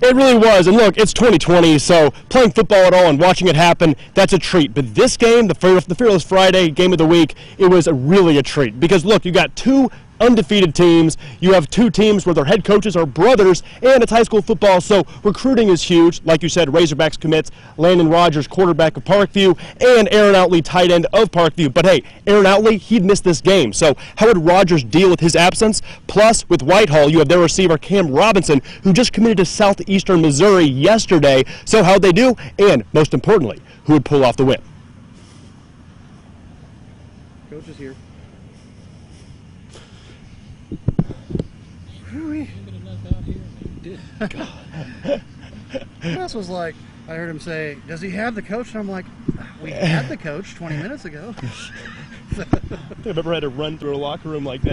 It really was. And look, it's 2020, so playing football at all and watching it happen, that's a treat. But this game, the, the Fearless Friday game of the week, it was really a treat. Because look, you got two undefeated teams. You have two teams where their head coaches are brothers, and it's high school football, so recruiting is huge. Like you said, Razorbacks commits Landon Rogers, quarterback of Parkview, and Aaron Outley, tight end of Parkview. But hey, Aaron Outley, he'd missed this game. So how would Rogers deal with his absence? Plus, with White Hall, you have their receiver Cam Robinson, who just committed to Southeastern Missouri yesterday. So how'd they do? And most importantly, who would pull off the win? Coach is here. This was like, I heard him say, "Does he have the coach?" And I'm like, "We had the coach 20 minutes ago." I've ever had to run through a locker room like that.